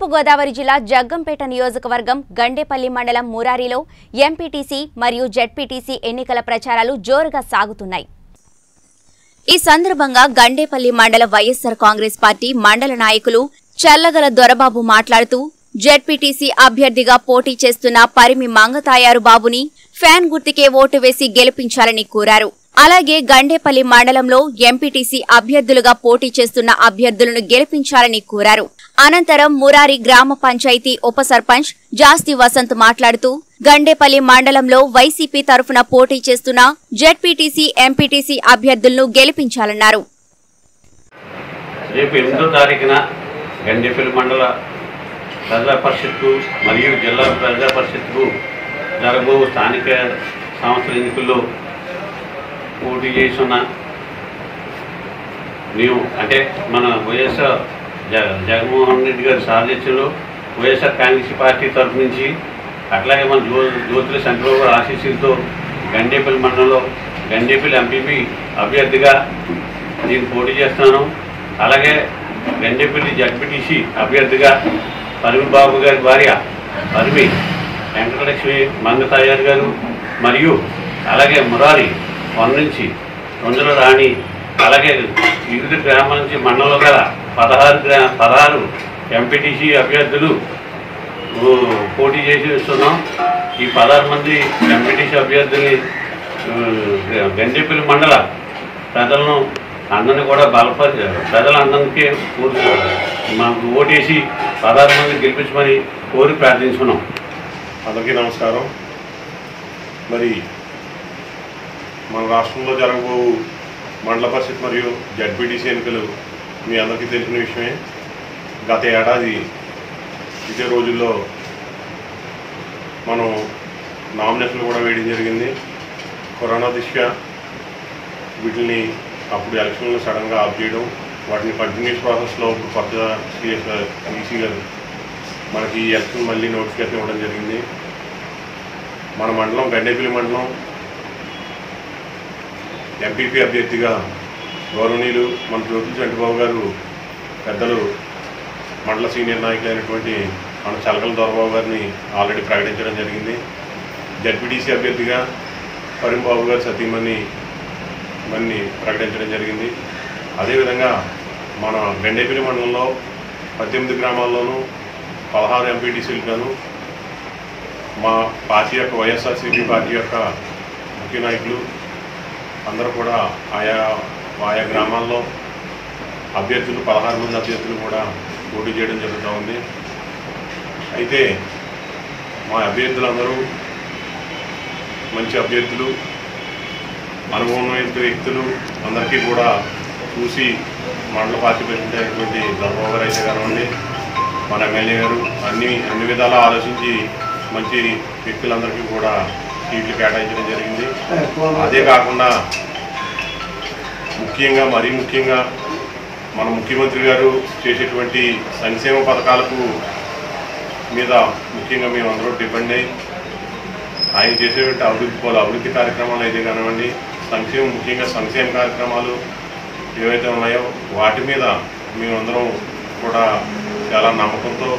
తూర్పుగోదావరి జిల్లా జగ్గంపేట నియోజకవర్గం గండేపల్లి మండలం మురారిలో ఎంపీటీసీ మరియు జెడ్పీటీసీ ఎన్నికల ప్రచారాలు జోరుగా సాగుతున్నాయి. ఈ సందర్భంగా గండేపల్లి మండల వైఎస్సార్ కాంగ్రెస్ పార్టీ మండల నాయకులు చల్లగల దొరబాబు మాట్లాడుతూ జెడ్పీటీసీ అభ్యర్థిగా పోటీ చేస్తున్న పరిమి మంగతాయారు బాబుని ఫ్యాన్ గుర్తుకే ఓటు వేసి గెలిపించాలని కోరారు. అలాగే గండేపల్లి మండలంలో ఎంపీటీసీ అభ్యర్థులుగా పోటీ చేస్తున్న అభ్యర్థులను గెలిపించాలని కోరారు. అనంతరం మురారి గ్రామ పంచాయతీ ఉప సర్పంచ్ జాస్తి వసంత్ మాట్లాడుతూ గండేపల్లి మండలంలో వైసీపీ తరఫున పోటీ చేస్తున్న జెడ్పీటీసీ ఎంపీటీసీ అభ్యర్థులను గెలిపించాలన్నారు. రేపు ఎనిమిదో తారీఖున గండేపల్లి మండల ప్రజా పరిషత్తు మరియు జిల్లా ప్రజా పరిషత్కు జరగబో స్థానిక సంస్థల ఎన్నికల్లో పోటీ చేస్తున్న మేము అంటే మన వైఎస్ఆర్ జగ జగన్మోహన్ రెడ్డి గారి సారథ్యంలో వైఎస్ఆర్ కాంగ్రెస్ పార్టీ తరఫు నుంచి అట్లాగే మన జ్యో జ్యోతుల శంకరబాబు ఆశీస్సులతో గండేపల్లి మండలంలో గండేపల్లి ఎంపీపీ అభ్యర్థిగా నేను పోటీ చేస్తున్నాను. అలాగే గండేపల్లి జడ్పీటీసీ అభ్యర్థిగా పరిమి బాబు గారి భార్య పరిమి వెంకటలక్ష్మి మంగతాయారు గారు మరియు అలాగే మురారి వన్ నుంచి రాణి అలాగే వివిధ గ్రామాల నుంచి మండలంలో గల పదహారు గ్రా పదహారు ఎంపీటీసీ అభ్యర్థులు పోటీ చేసి ఇస్తున్నాం ఈ పదహారు మంది ఎంపీటీసీ అభ్యర్థుల్ని ఊ, మండల ప్రజలను అందరినీ కూడా బలపరి ప్రజలందరికీ పూర్తి మాకు ఓటేసి పదహారు మంది గెలిపించమని కోరి ప్రార్థించుకున్నాం. అందరికీ నమస్కారం. మరి మన రాష్ట్రంలో జరగబో మండల పరిషత్ మరియు జడ్పీటీసీ ఎన్నికలు మీ అందరికీ తెలిసిన విషయమే. గత ఏడాది ఇదే రోజుల్లో మనం నామినేషన్లు కూడా వేయడం జరిగింది. కరోనా దృష్ట్యా వీటిని అప్పుడు ఎలక్షన్లు సడన్గా ఆఫ్ చేయడం వాటిని కంటిన్యూస్ ప్రాసెస్లో ఇప్పుడు కొత్త సిఎస్ ఈసీ గారు మనకి ఈ ఎలక్షన్ మళ్ళీ నోటిఫికేషన్ ఇవ్వడం జరిగింది. మన మండలం గండేపల్లి మండలం ఎంపీపీ అభ్యర్థిగా గౌరవనీయులు మన జ్యోతి చంటిబాబు గారు పెద్దలు మండల సీనియర్ నాయకులైనటువంటి మన చలకల దొరబాబు గారిని ఆల్రెడీ ప్రకటించడం జరిగింది. జడ్పీటీసీ అభ్యర్థిగా కరీంబాబు గారు సతీమణి మన్ని ప్రకటించడం జరిగింది. అదేవిధంగా మన గండేపల్లి మండలంలో పద్దెనిమిది గ్రామాల్లోనూ పదహారు ఎంపీటీసీలుగాను మా పార్టీ యొక్క వైఎస్ఆర్సీపీ పార్టీ యొక్క ముఖ్య నాయకులు అందరూ కూడా ఆయా ఆయా గ్రామాల్లో అభ్యర్థులు పదహారు మంది అభ్యర్థులు కూడా పోటీ చేయడం జరుగుతూ ఉంది. అయితే మా అభ్యర్థులందరూ మంచి అభ్యర్థులు అనుభవమైన వ్యక్తులు అందరికీ కూడా చూసి మండల పార్టీ పెట్టినటువంటి అయినటువంటి ధర్మబాబు గారు అయితే కానివ్వండి మన ఎమ్మెల్యే గారు అన్ని అన్ని విధాలా ఆలోచించి మంచి వ్యక్తులందరికీ కూడా సీట్లు కేటాయించడం జరిగింది. అదే కాకుండా ముఖ్యంగా మరీ ముఖ్యంగా మన ముఖ్యమంత్రి గారు చేసేటువంటి సంక్షేమ పథకాలకు మీద ముఖ్యంగా మేము అందరూ డిపెండ్ అయ్యి ఆయన చేసేటువంటి అభివృద్ధి పలు అభివృద్ధి కార్యక్రమాలు అయితే కానివ్వండి సంక్షేమం ముఖ్యంగా సంక్షేమ కార్యక్రమాలు ఏవైతే ఉన్నాయో వాటి మీద మేమందరం కూడా చాలా నమ్మకంతో